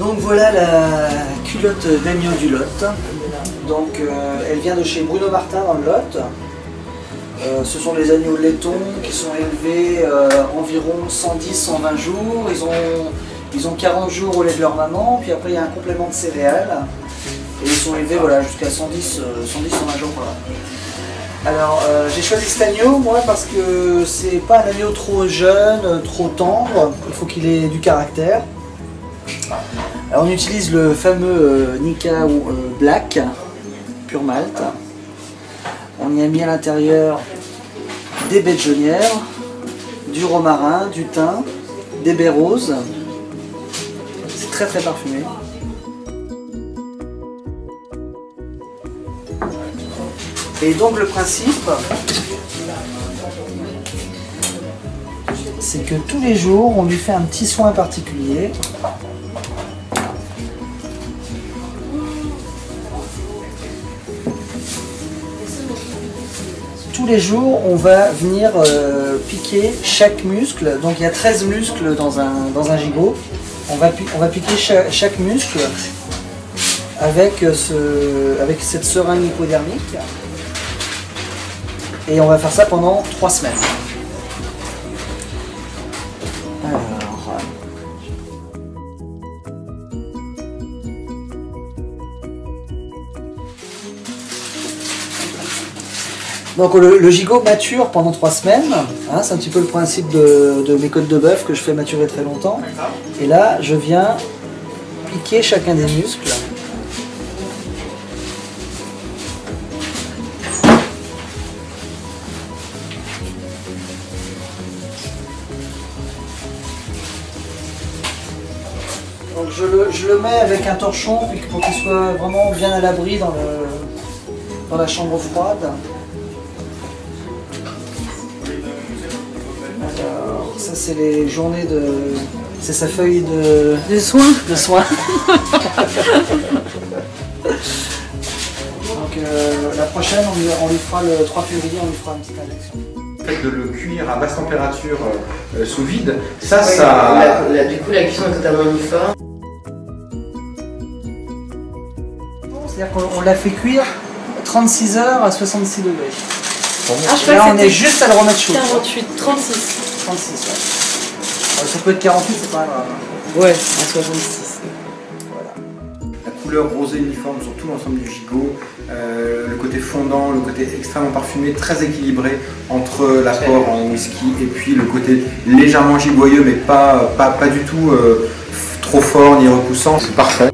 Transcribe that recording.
Donc voilà la culotte d'agneau du Lot. Donc euh, elle vient de chez Bruno Martin dans le Lot. Euh, ce sont des agneaux laitons qui sont élevés euh, environ 110-120 jours. Ils ont, ils ont 40 jours au lait de leur maman, puis après il y a un complément de céréales. Et ils sont élevés voilà, jusqu'à 110, 110 120 jours. Alors j'ai choisi cet agneau moi parce que c'est pas un agneau trop jeune, trop tendre, il faut qu'il ait du caractère. On utilise le fameux Nika Black, pur malt. On y a mis à l'intérieur des baies de jaunière, du romarin, du thym, des baies roses. C'est très très parfumé. Et donc le principe, c'est que tous les jours, on lui fait un petit soin particulier. Tous les jours, on va venir euh, piquer chaque muscle. Donc il y a 13 muscles dans un, gigot. On va, piquer chaque, muscle avec, euh, avec cette seringue hypodermique. Et on va faire ça pendant 3 semaines. Donc le, gigot mature pendant trois semaines. Hein, c'est un petit peu le principe de, mes côtes de bœuf que je fais maturer très longtemps. Et là, je viens piquer chacun des muscles. Donc je le, mets avec un torchon pour qu'il soit vraiment bien à l'abri dans, dans la chambre froide. Ça, c'est les journées de. C'est sa feuille de. De soins De soins. Donc euh, la prochaine, on lui, fera le 3 février, on lui fera une petite injection. Le fait de le cuire à basse température euh, sous vide, ça, ça. du coup, la cuisson est totalement uniforme. C'est-à-dire qu'on l'a fait cuire 36 heures à 66 degrés. Ah, Là, on est juste à le remettre chaud. 48, 36. 36, ouais. Ça peut être 48, c'est pas grave. Ouais, à 66. Voilà. La couleur rosée uniforme sur tout l'ensemble du gigot, euh, le côté fondant, le côté extrêmement parfumé, très équilibré entre l'apport en whisky et puis le côté légèrement gigoyeux mais pas, pas, pas du tout euh, trop fort ni repoussant. C'est parfait.